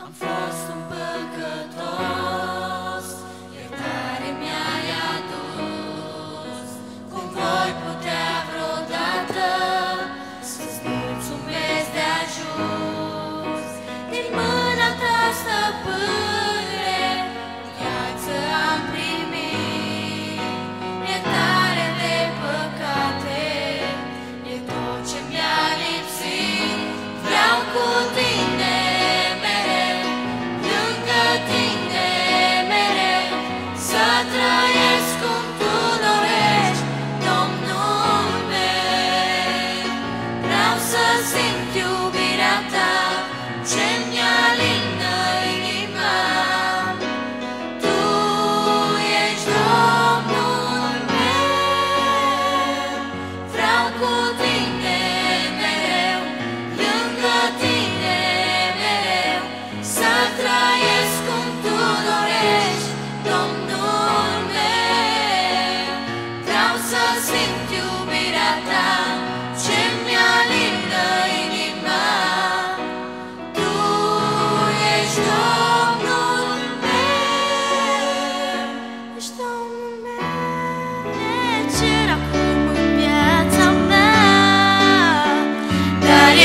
I'm forced senza esempio pirata, c'è mia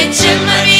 Virgin Maria.